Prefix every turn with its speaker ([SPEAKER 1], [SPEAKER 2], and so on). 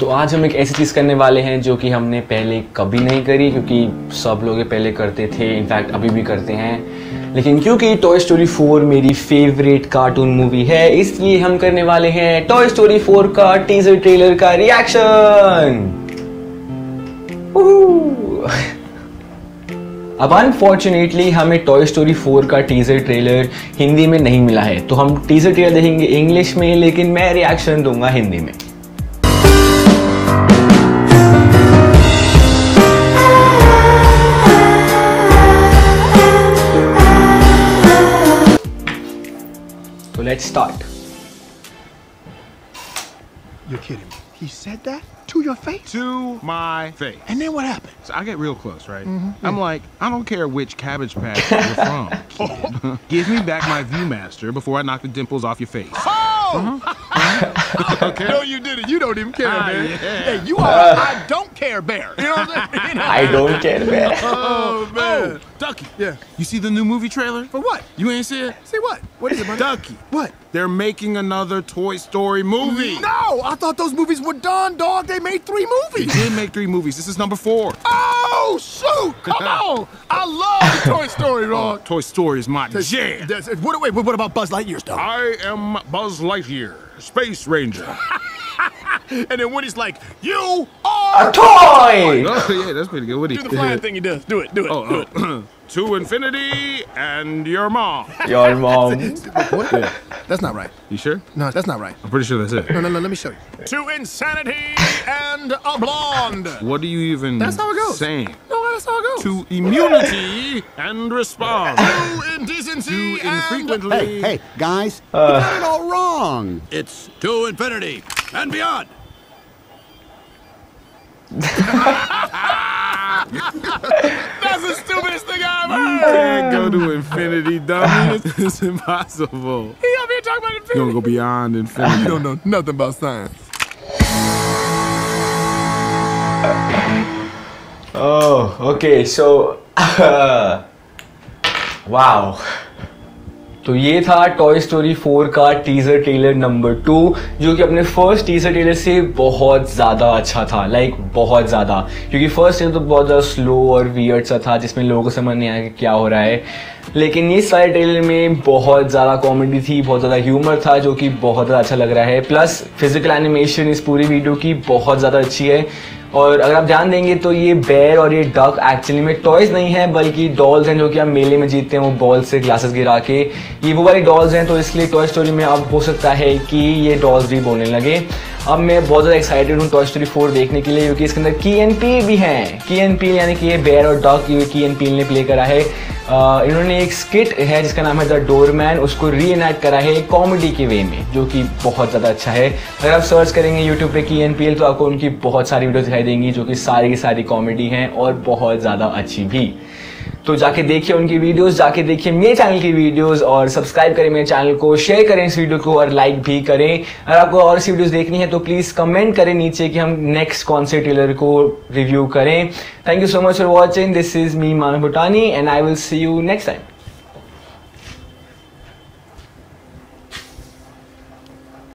[SPEAKER 1] तो आज हम एक ऐसी चीज़ करने वाले हैं जो कि हमने पहले कभी नहीं करी, क्योंकि सब लोग पहले करते थे इनफैक्ट अभी भी करते हैं। लेकिन क्योंकि टॉय स्टोरी 4 मेरी फेवरेट कार्टून मूवी है, इसलिए हम करने वाले हैं टॉय स्टोरी 4 का टीजर ट्रेलर का रिएक्शन अब अनफॉर्चुनेटली हमें टॉय स्टोरी 4 का टीजर ट्रेलर हिंदी में नहीं मिला है। तो हम टीजर ट्रेलर देखेंगे इंग्लिश में, लेकिन मैं रिएक्शन दूँगा हिंदी में। Let's start.
[SPEAKER 2] You're kidding me. He said that to your face?
[SPEAKER 3] to my face.
[SPEAKER 2] And then what happened?
[SPEAKER 3] So I get real close, right? I'm like, I don't care which cabbage patch you're from. Give me back my ViewMaster before I knock the dimples off your face.
[SPEAKER 2] Oh!
[SPEAKER 3] Okay.
[SPEAKER 2] no, you didn't. You don't even care,
[SPEAKER 3] Ah,
[SPEAKER 2] man.
[SPEAKER 3] yeah.
[SPEAKER 2] Hey, you are I don't care bear. You know what I'm saying? You know?
[SPEAKER 1] I don't care, man.
[SPEAKER 2] Oh, oh, man.
[SPEAKER 3] Oh, Ducky.
[SPEAKER 2] Yeah.
[SPEAKER 3] You see the new movie trailer?
[SPEAKER 2] For what?
[SPEAKER 3] You ain't see it?
[SPEAKER 2] See what? What is it, man?
[SPEAKER 3] Ducky.
[SPEAKER 2] What?
[SPEAKER 3] They're making another Toy Story movie.
[SPEAKER 2] No, I thought those movies were done, dog. They made three
[SPEAKER 3] They
[SPEAKER 2] movies.
[SPEAKER 3] did make three movies. This is number four.
[SPEAKER 2] Oh, shoot. Come on. I love the Toy Story, oh, dog.
[SPEAKER 3] Toy Story is my jam.
[SPEAKER 2] That's- What, wait, what about Buzz Lightyear's, dog?
[SPEAKER 3] I am Buzz Lightyear, Space Ranger.
[SPEAKER 2] And then Woody's like, you are...
[SPEAKER 1] A toy!
[SPEAKER 3] oh, yeah, that's pretty good. What do you Do
[SPEAKER 2] the flying thing he does. Do it, do it,
[SPEAKER 3] Oh,
[SPEAKER 2] do it.
[SPEAKER 3] oh. to infinity and your mom.
[SPEAKER 1] Your mom.
[SPEAKER 2] What? That's not right.
[SPEAKER 3] You sure?
[SPEAKER 2] No, that's not right.
[SPEAKER 3] I'm pretty sure that's it.
[SPEAKER 2] No, no, no, let me show you. To insanity and a blonde.
[SPEAKER 3] What are you even
[SPEAKER 2] That's how it goes.
[SPEAKER 3] saying?
[SPEAKER 2] No, that's how it goes.
[SPEAKER 3] To immunity and response.
[SPEAKER 2] To indecency
[SPEAKER 3] To
[SPEAKER 2] and...
[SPEAKER 3] infrequently.
[SPEAKER 4] Hey, hey, guys, uh. you got it all wrong. It's to infinity and beyond.
[SPEAKER 2] That's the stupidest thing I've ever heard.
[SPEAKER 3] You can't go to infinity, dummy. It's, it's impossible.
[SPEAKER 2] He up here talking about infinity.
[SPEAKER 3] You're
[SPEAKER 2] infinity.
[SPEAKER 3] gonna go beyond infinity.
[SPEAKER 2] You don't know nothing about science.
[SPEAKER 1] Oh, okay, so uh, wow. तो ये था toy story 4 का teaser trailer number two जो कि अपने first teaser trailer से बहुत ज़्यादा अच्छा था लाइक बहुत ज़्यादा। क्योंकि फ़र्स्ट ट्रेलर तो बहुत ज़्यादा स्लो और वियर्ड सा था, जिसमें लोगों को समझ नहीं आया कि क्या हो रहा है। लेकिन ये सारे ट्रेलर में बहुत ज़्यादा कॉमेडी थी, बहुत ज़्यादा ह्यूमर था, जो कि बहुत ज़्यादा अच्छा लग रहा है। प्लस फ़िज़िकल एनिमेशन इस पूरी वीडियो की बहुत ज़्यादा अच्छी है। और अगर आप ध्यान देंगे तो ये बेर और ये डक एक्चुअली में टॉयज नहीं है, बल्कि डॉल्स हैं, जो कि आप मेले में जीतते हैं, वो बॉल से ग्लासेस गिरा के। ये वो वाली डॉल्स हैं तो इसलिए टॉय स्टोरी में अब हो सकता है कि ये डॉल्स भी बोलने लगे। अब मैं बहुत ज़्यादा एक्साइटेड हूँ टॉय स्टोरी फोर देखने के लिए, क्योंकि इसके अंदर की एन पी भी हैं। की एन पी यानी कि ये बेर और डॉग ये की एन पी ने प्ले करा है। इन्होंने एक स्किट है, जिसका नाम है द डोरमैन उसको री करा है कॉमेडी के वे में, जो कि बहुत ज़्यादा अच्छा है। अगर आप सर्च करेंगे यूट्यूब पे की एन पी एल तो आपको उनकी बहुत सारी वीडियो दिखाई देंगी, जो कि सारी की सारी कॉमेडी हैं और बहुत ज़्यादा अच्छी भी। तो जाके देखिए उनकी वीडियोस जाके देखिए मेरे चैनल की वीडियोस और सब्सक्राइब करें मेरे चैनल को शेयर करें इस वीडियो को और लाइक भी करें। अगर आपको और सी वीडियोस देखनी है तो प्लीज़ कमेंट करें नीचे कि हम नेक्स्ट कौन से ट्रेलर को रिव्यू करें। Thank you so much for watching this is me Maan Bhutani and I will see you next time